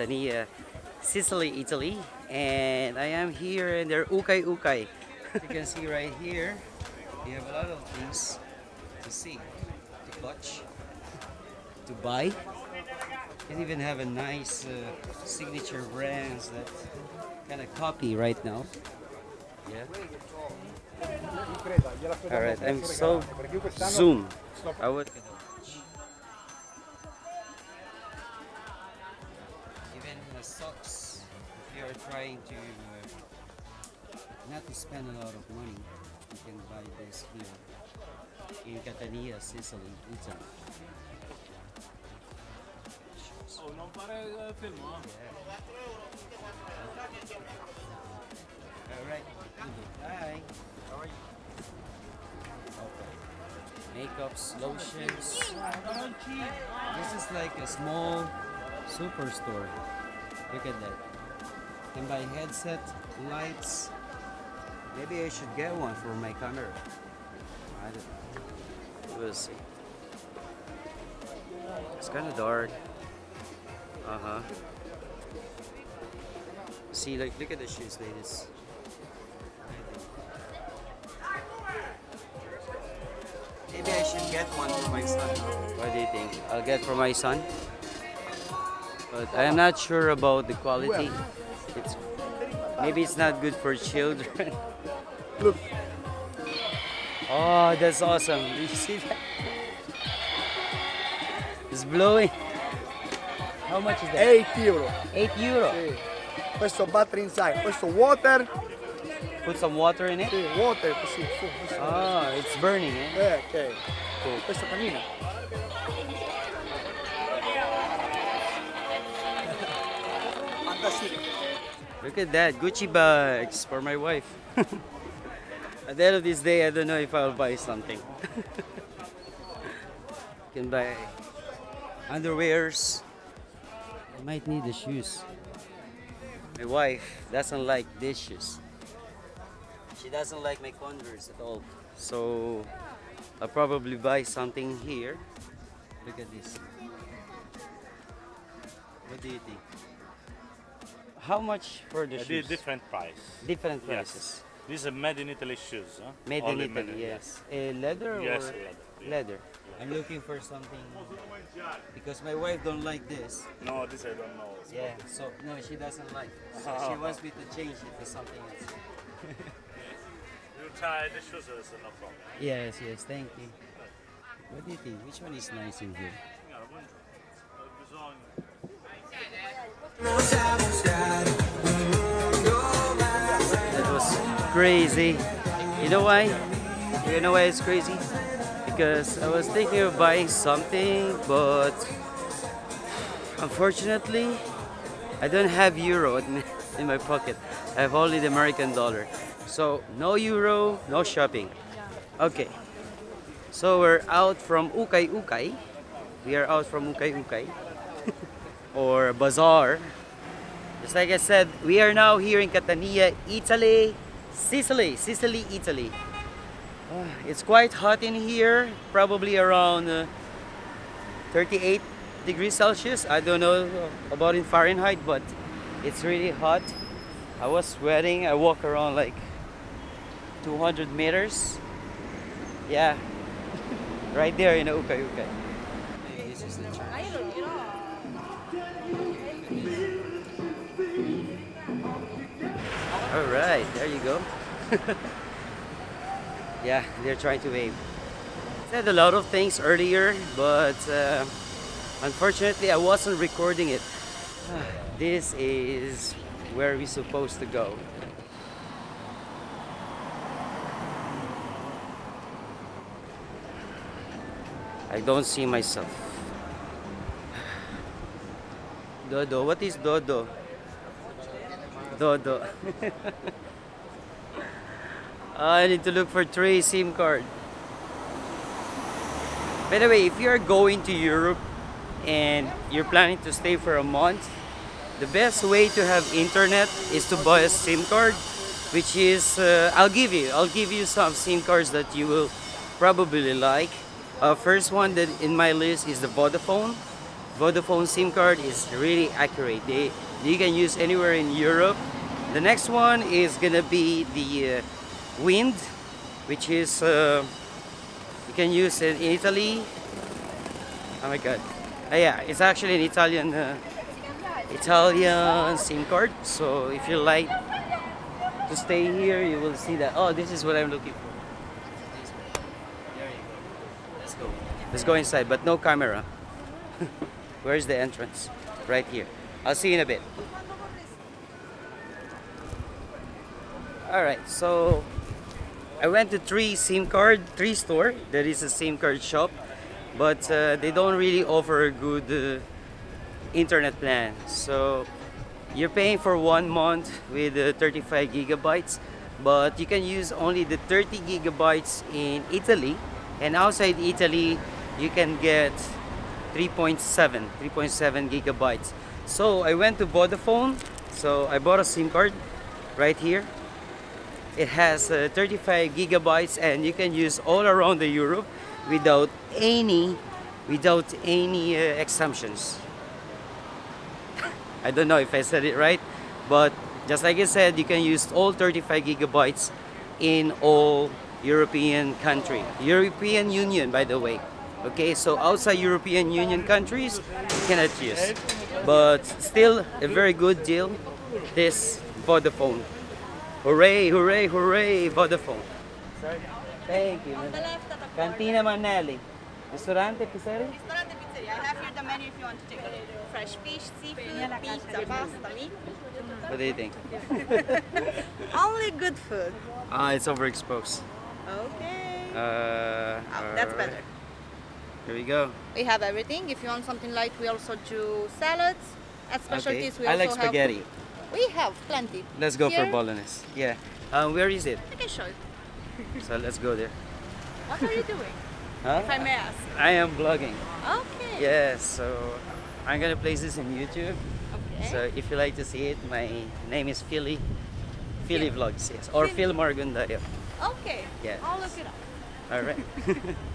in Catania, Sicily, Italy, and I am here in their Ukay Ukay. you can see right here, we have a lot of things to see, to watch, to buy. And even have a nice uh, signature brands that kind of copy right now. Yeah. All right, I'm so zoom. I would. Trying to uh, not to spend a lot of money, you can buy this here in Catania, Sicily, Italy. Oh, non eh, filmare. All right. Hi. How are you? Okay. Makeups, lotions. This is like a small superstore. Look at that. You can buy headset, lights. Maybe I should get one for my camera. I don't know. We'll see. It's kind of dark. Uh huh. See, like, look at the shoes, ladies. Maybe I should get one for my son. What do you think? I'll get for my son. But I am not sure about the quality. It's maybe it's not good for children. Look, Oh, that's awesome. Do you see that? It's blowing. How much is that? 8 euro. 8 euro. Sì. Questo battery inside. Questo water. Put some water in it. Sì, water così. Su, questo. Oh, it's burning, eh? Eh, ok. Cool. Questo cammina. Look at that, Gucci bags for my wife. At the end of this day, I don't know if I'll buy something. Can buy underwears. I might need the shoes. My wife doesn't like shoes. She doesn't like my Converse at all. So I'll probably buy something here. Look at this. What do you think? How much for the Uh, shoes? different price. Different Yes. prices. These are made in Italy shoes. Huh? Made Only in Italy, in- yes. Uh, leather Yes, or leather. leather? I'm looking for something because my wife don't like this. No, this I don't know. It's Yeah, so no, she doesn't like. it. So she wants me to change it to something else. You try the shoes, it's no problem. Yes, yes, thank you. What do you think? Which one is nice in here? That was crazy. You know why? You know why it's crazy? Because I was thinking of buying something, but unfortunately, I don't have euro in, my pocket. I have only the American dollar. So no euro, no shopping. Okay. So we're out from Ukay Ukay. We are out from Ukay Ukay or bazaar. Just like I said, we are now here in Catania, Italy, Sicily, Sicily, Italy. Ah, It's quite hot in here, probably around uh, 38 degrees Celsius. I don't know about in Fahrenheit, but it's really hot. I was sweating. I walk around like 200 meters. Yeah, right there in Ukay Ukay. All right, there you go. yeah, they're trying to wave. Said a lot of things earlier, but uh, unfortunately, I wasn't recording it. this is where we're supposed to go. I don't see myself. Dodo, what is Dodo? Dodo. I need to look for three SIM card. By the way, if you're going to Europe and you're planning to stay for a month, the best way to have internet is to buy a SIM card, which is uh, I'll give you. I'll give you some SIM cards that you will probably like. Uh, first one that in my list is the Vodafone Vodafone SIM card is really accurate. They you can use anywhere in Europe. The next one is gonna be the uh, Wind, which is uh, you can use in Italy. Oh my God! Uh, yeah, it's actually an Italian uh, Italian SIM card. So if you like to stay here, you will see that. Oh, this is what I'm looking for. There you go. Let's go. Let's go inside, but no camera. Where's the entrance? Right here. I'll see you in a bit. Alright, so I went to three SIM card, three store. There is a SIM card shop, but uh, they don't really offer a good uh, internet plan. So you're paying for one month with uh, 35 gigabytes, but you can use only the 30 gigabytes in Italy, and outside Italy, you can get 3.7 3.7 gigabytes. So I went to Vodafone, so I bought a SIM card right here. It has uh, 35 gigabytes, and you can use all around the Europe without any without any uh, exemptions. I don't know if I said it right, but just like I said, you can use all 35 gigabytes in all European country. European Union, by the way. Okay, so outside European Union countries, you cannot use. But still, a very good deal. This Vodafone. Hooray, hooray, hooray, Vodafone. Thank you. On the left at the Cantina Manelli. Ristorante, pizzeria? Ristorante pizzeria. I have here the menu if you want to take a look. Fresh fish, seafood, pizza, pasta, meat. What do you think? Only good food. Ah, it's overexposed. Okay. Uh, Oh, that's better. Here we go. We have everything. If you want something light, we also do salads. Okay. specialties, we I also like spaghetti. have. We have plenty. Let's go for Here, bolognese. Yeah. Um, where is it? I can show you. So let's go there. What are you doing? Huh? If I may ask. I am vlogging. Okay. Yes. So I'm gonna place this in YouTube. Okay. So if you like to see it, my name is Philly. Philly Phil. Vlogs. Yes. Or Phil. Margundayo. okay. Yeah. I'll look it up. All right.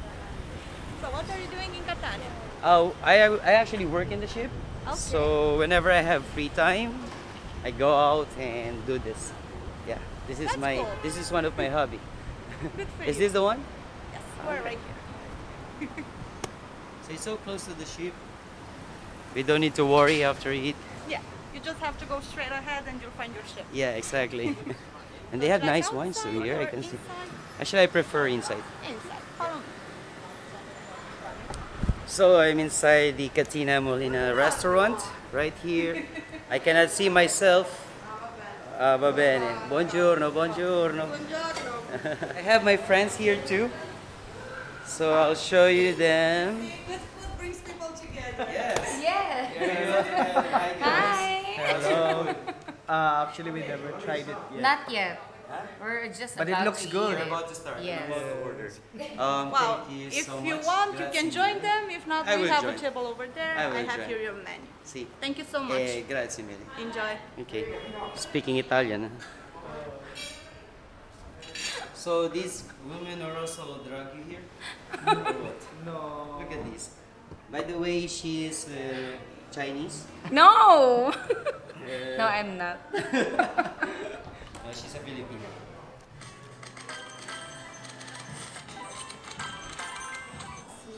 What are you doing in Catania? Oh, I I actually work in the ship. Okay. So whenever I have free time, I go out and do this. Yeah, this is That's my cool. this is one of my hobby. Good for Is you. this the one? Yes, we're right here. So it's so close to the ship. We don't need to worry after eat. Yeah. You just have to go straight ahead and you'll find your ship. Yeah, exactly. and they have nice wines too here. I can see. Actually, I prefer inside. Inside. Follow me. So I'm inside the Katina Molina restaurant right here. I cannot see myself. Ah, va bene. Buongiorno, buongiorno. I have my friends here too. So I'll show you them. Good food brings people together. Yes. Yeah. Hi. Hi. Hello. Uh, actually, we never tried it yet. Not yet. We're just But it about looks to good. eat We're it. about to start. Yes. I'm about to order. Um, Wow. thank you if so you much. want, you Grazie can join mille. them. If not, I we will have join. a table over there. I will have join. here your menu. Sì. Thank you so much. Eh, grazie mille. Enjoy. Okay. Speaking Italian. huh? So these women are also drug you here? or what? No. Look at this. By the way, she is uh, Chinese. No. Uh, no, I'm not. she's a Filipino.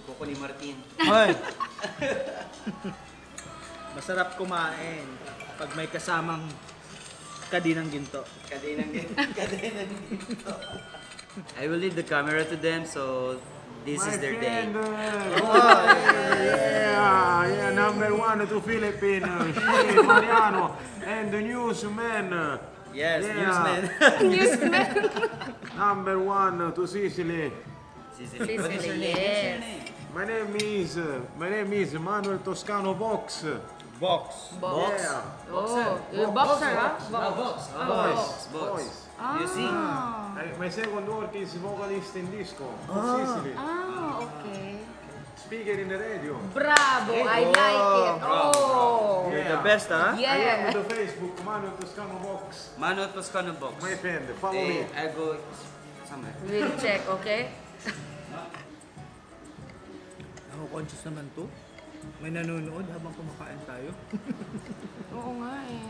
Coco ni Martin. Hoy! Masarap kumain pag may kasamang kadinang ginto. Kadenang kadenang ginto. I will leave the camera to them, so this is their day. Yeah, yeah, number one to Philippines, Shea Mariano, and the newsman. Yes, Yeah. newsman. Number one to Sicily. Sicily. Sicily, yes. My name is my name is Manuel Toscano Box. Box. Box. Yeah. Oh, you're boxer, huh? Oh, box. Oh, Boys. box. Box. Boys. You see? I, my second work is vocalist in disco from Sicily. Ah, okay. Speaker in the radio. Bravo, I like it. Oh. You're the best, I huh? am Yeah. on the Facebook Manuel Toscano Box. Mano Toscano box. My friend, follow Eh, me. I go somewhere. We'll check, okay? Ako conscious naman to. May nanonood habang kumakain tayo. Oo nga eh.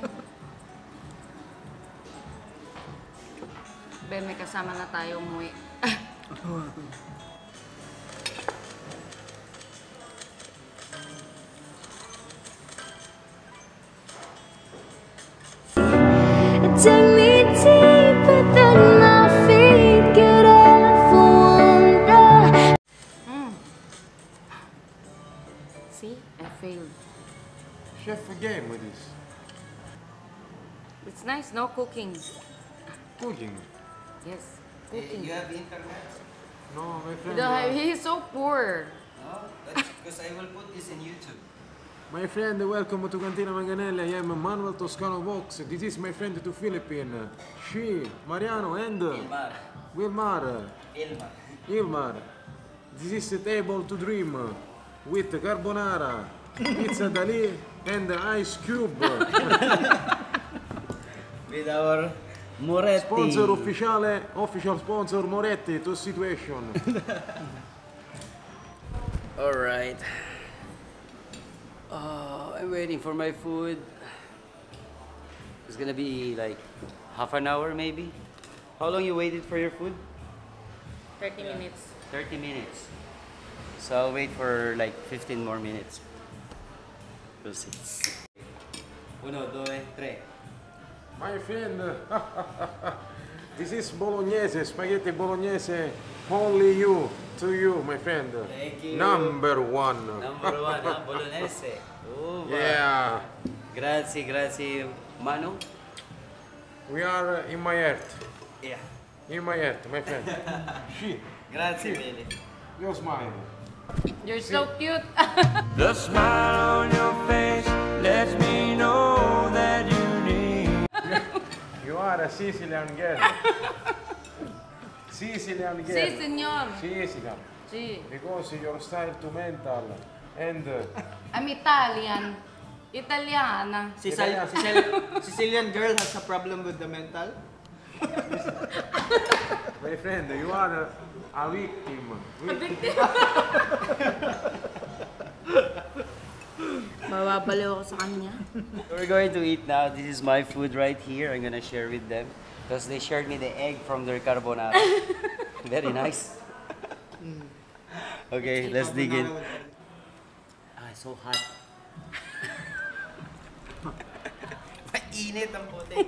Ben, may kasama na tayo umuwi. game with this. It's nice, no? Cooking. Cooking. Yes. Cooking. You have internet? No, my friend. don't have- uh, He's so poor. No, that's because I will put this in YouTube. My friend, welcome to Cantina Manganelli. I am Manuel Toscano Vox. This is my friend to Philippine. She, Mariano, and Ilmar. Wilmar. Ilmar. Ilmar. This is a table to dream with carbonara, pizza dali, and the ice cube. With our Moretti. Sponsor ufficiale, official sponsor Moretti to situation. Alright. Uh, I'm waiting for my food. It's gonna be like half an hour maybe. How long you waited for your food? 30 minutes. 30 minutes. So I'll wait for like 15 more minutes. See. Uno, due, tre. My friend, this is bolognese, spaghetti bolognese, only you, to you, my friend. Thank you. Number one. Number one, huh? Bolognese. Oh, Yeah, Grazie, grazie. Mano? we are in my heart. Yeah. In my heart, my friend. she, Grazie, Billy. your smile. You're so cute. The smile on your face lets me know that you need. You are a Sicilian girl. Sicilian girl. si, senyor. Sicilian. Si. Because your style too mental and uh, I'm Italian. Italiana. Sicil- Sicil- Sicilian girl has a problem with the mental. my friend, you are a victim. Victim. Mababaliw ako sa kanya. We're going to eat now. This is my food right here. I'm gonna share with them because they shared me the egg from their carbonara. Very nice. Okay, let's dig in. Ah, so hot. Mainit ang puti.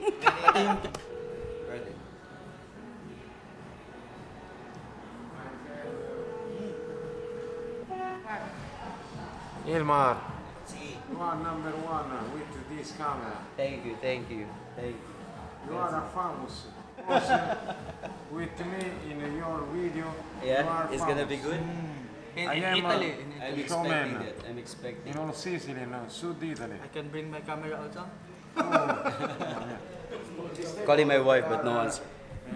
Ilmar, See. you are number one with this camera. Thank you, thank you, thank you. You are a famous person with me in your video. you Yeah, are it's gonna be famous. good. In, I in am, uh, Italy. in I'm Italy. expecting man. that. I'm expecting. In all Sicily, no, Sud Italy. I can bring my camera also. Calling my wife, but no answer. Uh,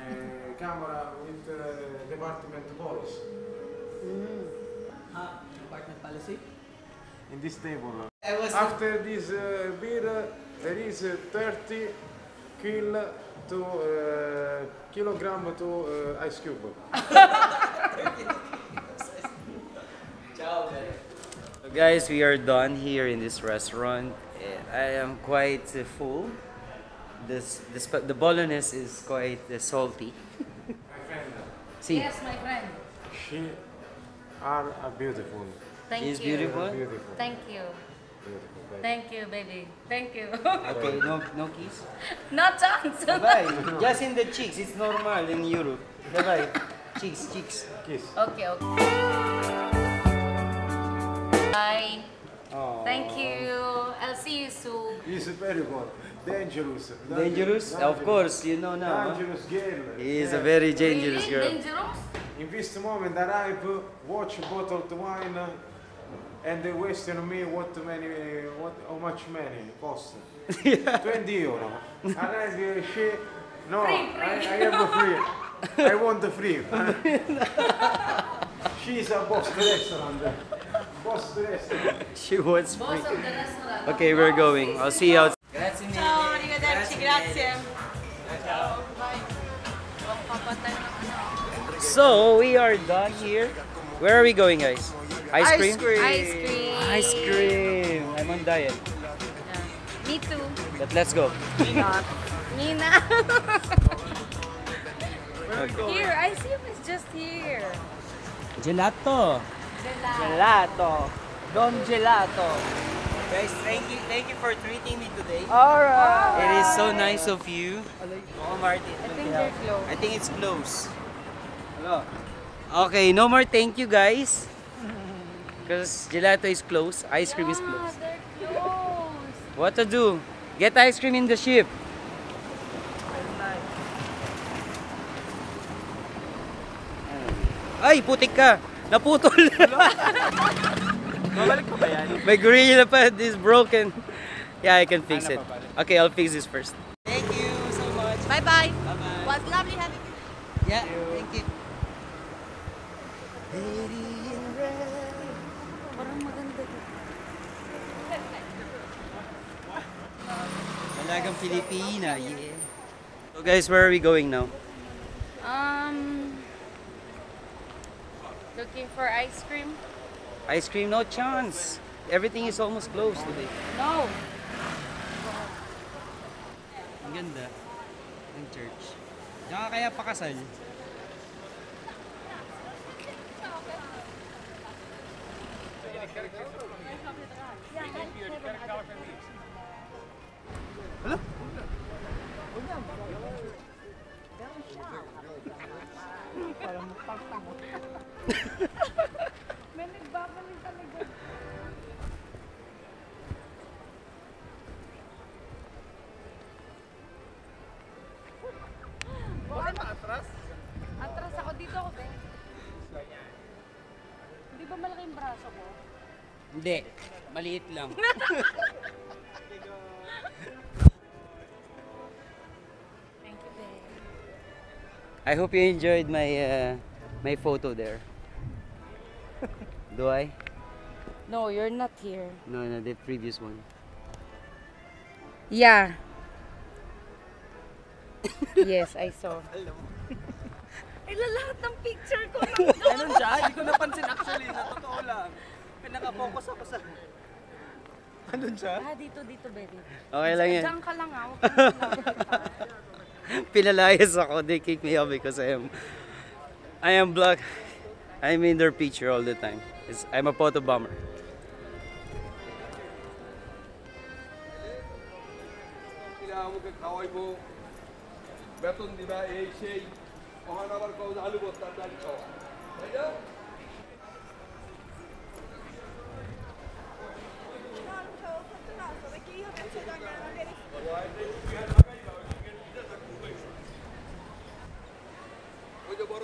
camera with uh, department police. Ah. In this table. After this uh, beer, uh, there is uh, 30 kil to uh, kilogram to uh, ice cube. So guys, we are done here in this restaurant. I am quite uh, full. This, this, the bolognese is quite uh, salty. See, Yes, my friend. She are a beautiful. Thank she's you. beautiful. Beautiful. Thank you. beautiful baby. Thank you, baby. Thank you. Okay, no, no kiss. no chance. Bye. Just in the cheeks. It's normal in Europe. Bye bye. Cheeks, cheeks. Kiss. okay, okay. Bye. Oh. Thank you. I'll see you soon. He's very good. Dangerous. Dangerous? Of course, you know now. huh? Dangerous girl. He is a very dangerous really? girl. Dangerous? In this moment, arrive, watch bottled wine, and they question me what many, what, how much money cost. 20 euro. Arrive, she, no, Free, free. I, I have a free. I want the free. She's a boss restaurant. Boss restaurant. She wants free. Boss of the restaurant. Okay, we're going. I'll see you out. Grazie mille. Ciao, arrivederci, grazie. So we are done here. Where are we going, guys? Ice cream. Ice cream. Ice cream. I'm on diet. Me too. But let's go. Me not. Me not. Here, ice cream is just here. Gelato. Gelato. Don Gelato. Guys, thank you, thank you for treating me today. Alright. It is so nice of you. Oh, Martin. I think they're closed. I think it's close. Hello. Okay, no more thank you guys. Because gelato is close, ice cream is Ah, close. closed. What to do? Get ice cream in the ship. Ay, putik ka! Naputol! Babalik ko ba yan? My gorilla pad is broken. Yeah, I can fix it. Okay, I'll fix this first. Thank you so much. Bye bye. Bye-bye. Was lovely having you. Yeah, thank you. Parang maganda dito. Talagang Pilipina, yeah. So guys, where are we going now? Um, looking for ice cream? Ice cream, no chance. Everything is almost closed today. No. Ang ganda ng church. Diyan ka kaya pakasal? Atras ako dito ako, be. Hindi ba malaki yung braso ko? Hindi. Maliit lang. I hope you enjoyed my uh, my photo there. Do I? No, you're not here. No, no, the previous one. Yeah. yes, I saw. Ay, lahat ng picture ko nandun. Ganun siya? Hindi ko napansin actually. Sa totoo lang. Pinaka-focus ako sa... Andun siya? ah, dito, dito, Betty. Okay lang yan. Diyan ka lang, ah. Pinalayas ako. They kick me out because I am I am black. I'm in their picture all the time. It's, I'm a photo bomber. hana So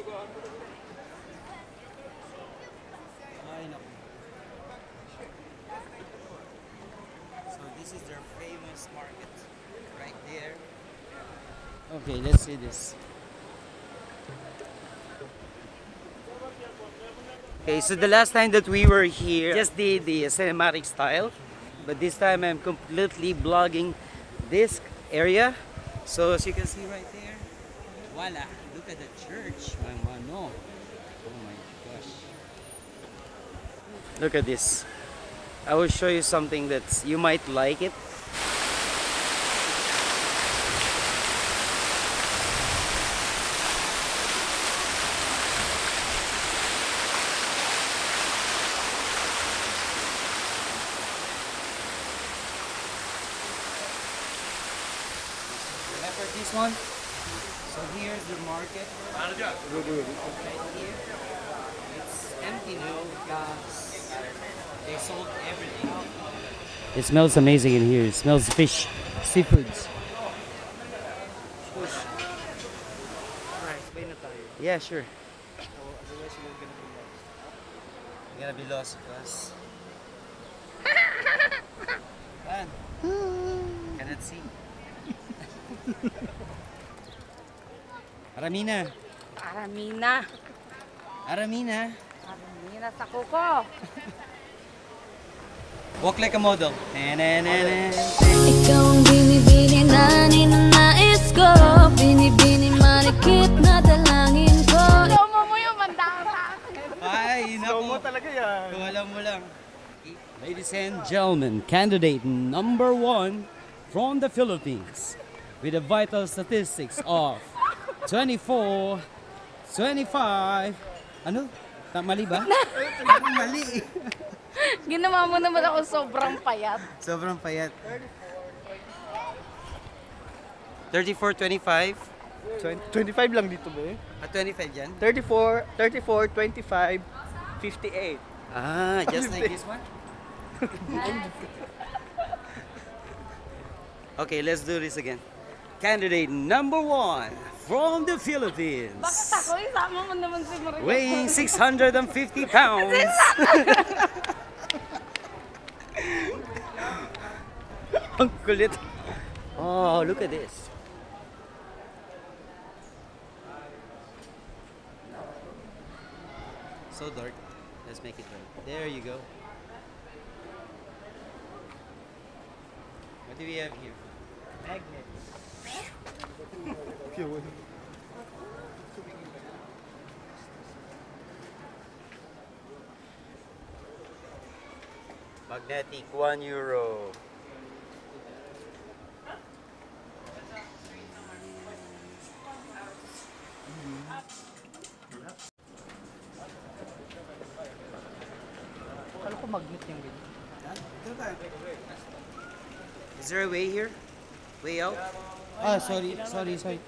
this is their famous market right there. Okay, let's see this. Okay, so the last time that we were here, just did the cinematic style, but this time I'm completely blogging this area. So as you can see right there, voila, look at the church, mano. Oh my gosh. Look at this. I will show you something that you might like it. Remember this one? So here's the market. Right here. It's empty now because they sold everything. It smells amazing in here. It smells fish, seafoods. Alright, sabay na tayo. Yeah, sure. Otherwise, we're gonna be lost. You're gonna be lost because. Fun. Cannot see. Aramina. Aramina. Aramina. Aramina sa kuko. Walk like a model. Ikaw ang binibini na ninanais ko Binibini malikit na dalangin ko Tomo mo yung banda sa akin. Ay, naku. mo talaga yan. Kung alam mo lang. Ladies and gentlemen, candidate number one from the Philippines with the vital statistics of 24, 25, ano? Ta- Mali ba? Mali. Ginawa mo naman ako sobrang payat. Sobrang payat. 34, 25. 25 lang dito ba eh? At 25 yan? 34, 34, 25, 58. Ah, just like this one? okay, let's do this again. Candidate number one from the Philippines. Bakit ako? Isama mo naman si Maria. Weighing 650 pounds. Oh, look at this. So dark. Let's make it right. There you go. What do we have here? Magnetic 1 euro. Akala ko magnet yung ganyan. Is there a way here? Way out? Ah, sorry, sorry, sorry.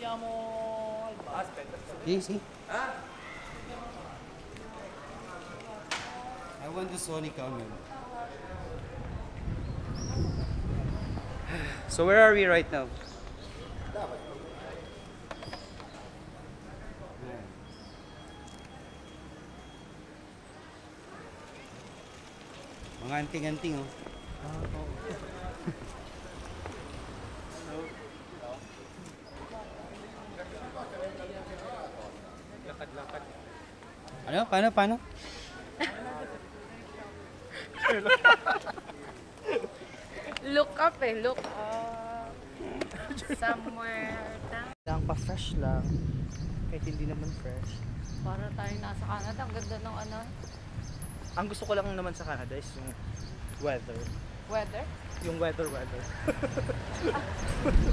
See, see? I want the Sony camera. So where are we right now? Anting-anting oh. Ano? Paano? Paano? Look up eh. Look up. Somewhere down. Lang pa fresh lang. Kahit hindi naman fresh. Para tayo nasa Canada. Ang ganda ng ano. Ang gusto ko lang naman sa Canada is yung weather. Weather. Yung weather, weather.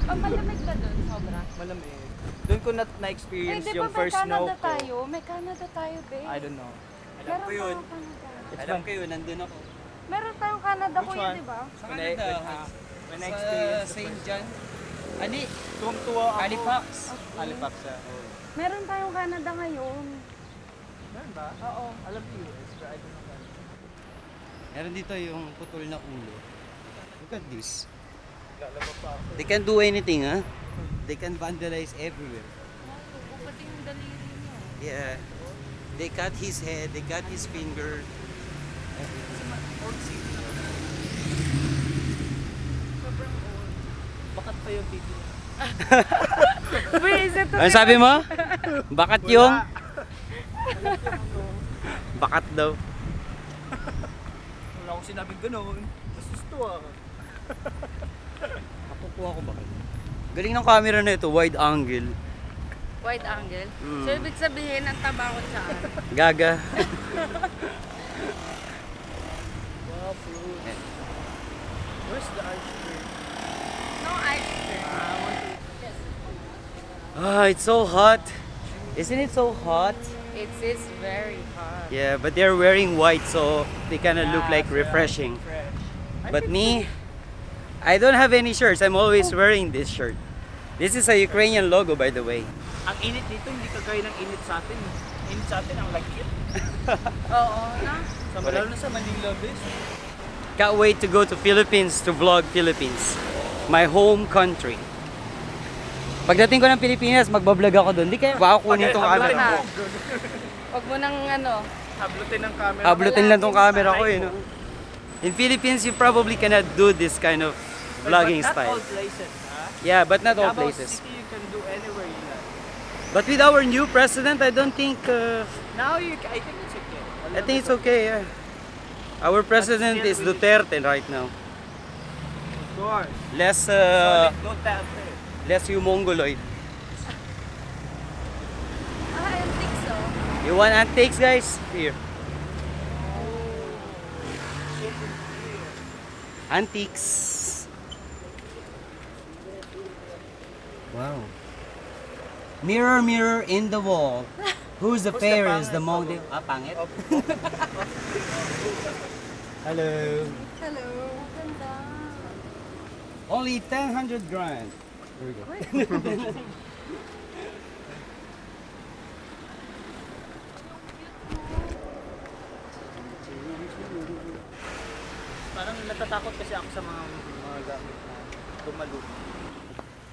Oh, malamig ba doon? Sobra. Malamig. Doon ko na na-experience di ba yung may first snow Canada ko. tayo? May Canada tayo, babe. I don't know. Meron ko yun. Canada. Alam ko yun, nandun ako. Meron tayong Canada, Which kuya, one? di ba? Sa When I, when, ah, when I experienced the first- John. Ani? Tuwang-tuwa ako. Halifax. Halifax ah. Meron tayong Canada ngayon. Meron ba? Oo. Alam ko US, but I don't know. Meron dito yung putol na ulo. Look at this. They can do anything, huh? They can vandalize everywhere. Yeah. They cut his head, they cut his finger. Bakat pa yung titi. Wait, Ano sabi mo? Bakat yung? Bakat daw. Akong sinabing ganun. Gusto ah. Nakukuha ko bakit? Galing ng camera na ito, wide angle. Wide angle. Mm. So, ibig sabihin, ang taba ko saan? Gaga. Wow, fruit. Where's the ice cream? No ice cream. Ah, it's so hot. Isn't it so hot? It is very hot. Yeah, but they're wearing white so they kind of look like so refreshing. Fresh. But me, I don't have any shirts. I'm always wearing this shirt. This is a Ukrainian logo, by the way. Ang init dito, hindi kagaya ng init sa atin. Init sa atin, ang lagkit. Oo, na? Sa lalo na sa Manila, bes. Can't wait to go to Philippines to vlog Philippines. My home country. Pagdating ko ng Pilipinas, magbablog ako doon. Di kaya baka kunin tong camera. mo. Huwag mo nang ano. Hablutin ng camera. Hablutin lang tong camera ko eh. No? In Philippines, you probably cannot do this kind of vlogging But style. Not all places, ha? Yeah, but not all Davao places. City, you can do anywhere you like. But with our new president, I don't think. Uh, Now, you, I think it's okay. I think it's okay. Yeah. Our president is Duterte right now. Of course. Less, uh, Don't tell me. less you mongoloid. Ah, I don't think so. You want antiques, guys? Here. Antiques. Wow. Mirror, mirror in the wall. Who's the fairest among the... Ah, pangit? Hello. Hello. Ganda. Only 1000 grand. There we go. Parang natatakot kasi ako sa mga mga gamit na tumalo.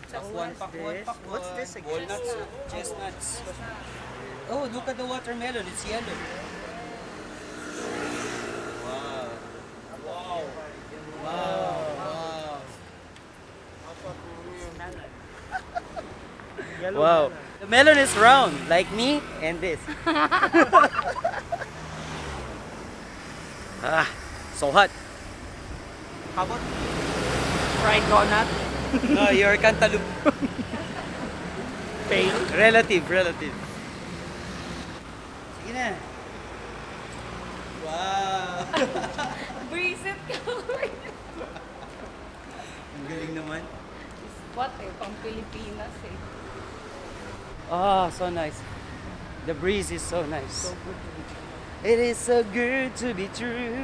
Pakwan, pakwan, pakwan. What's this again? Walnuts, chestnuts. Oh, look at the watermelon. It's yellow. Yellow Wow. The melon is round, like me and this. ah, so hot. How about fried donut? No, you're cantaloupe. Pain. Relative, relative. Sige na. Wow. Bracelet ka. Ang galing naman. What eh, pang Pilipinas eh. Oh, so nice. The breeze is so nice. It is so good to be true.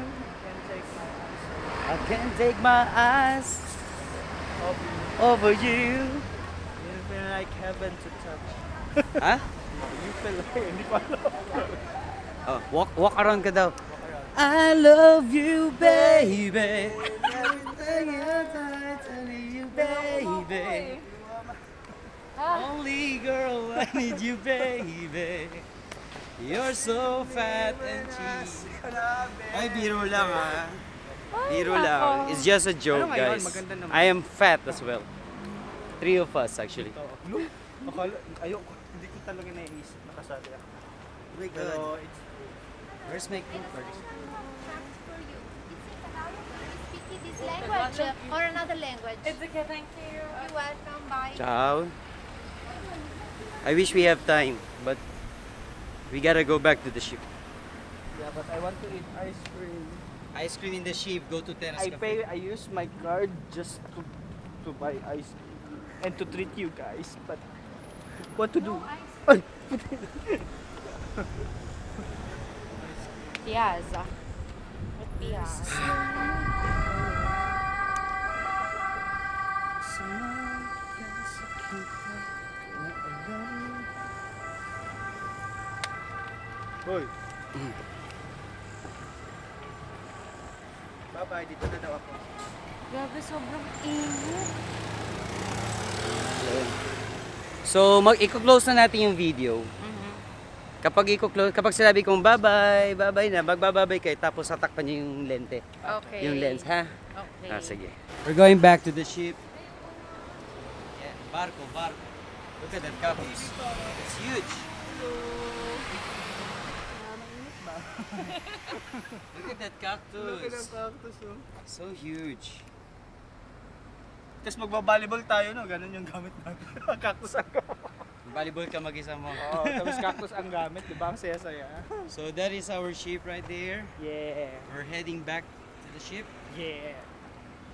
I can't take my eyes over you. You feel like heaven to touch. Huh? You feel like, hindi ko alam. Oh, walk, walk around ka daw. I love you, baby. Everything I tell you, baby. Only girl, I need you, baby. You're so fat and cheese. Ay, biro lang ah. Biro lang. It's just a joke, guys. I am fat as well. Three of us, actually. No? Akala, ayoko. Hindi ko talaga naiisip na kasali ako. my Pero it's Where's my clippers? Speaking this language uh, or another language. It's okay, thank you. You're welcome. Bye. Ciao. I wish we have time, but we gotta go back to the ship. Yeah, but I want to eat ice cream. Ice cream in the ship, go to Terrace I Cafe. pay, I use my card just to to buy ice cream and to treat you guys. But what to do? Ay! Piazza. Piazza? Hoy. Bye-bye, dito na daw ako. Grabe, sobrang init. So, mag i-close na natin yung video. Kapag i-close, kapag sinabi kong bye-bye, bye-bye na, magbababay kayo, tapos tatakpan niyo yung lente. Okay. Yung lens, ha? Okay. Ah, sige. We're going back to the ship. Yeah, barco, barco. Look at that cactus. It's huge. Look at that cactus. cactus, oh. So huge. Tapos magbabalibol tayo, no? Ganun yung gamit natin. cactus ang gamit. Volleyball ka mag-isa mo. Oo, tapos cactus ang gamit, di ba? Ang saya-saya. So that is our ship right there. Yeah. We're heading back to the ship. Yeah.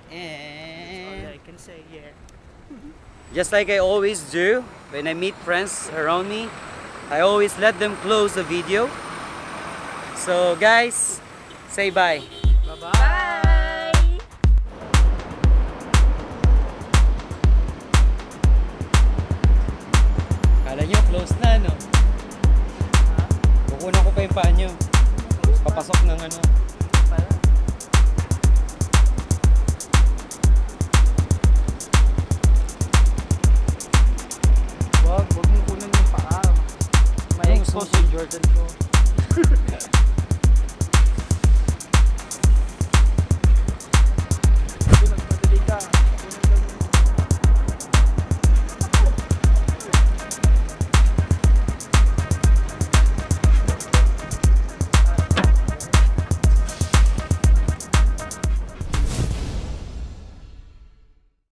All And I can say, yeah. just like I always do when I meet friends around me, I always let them close the video. So guys, say bye. Bye-bye!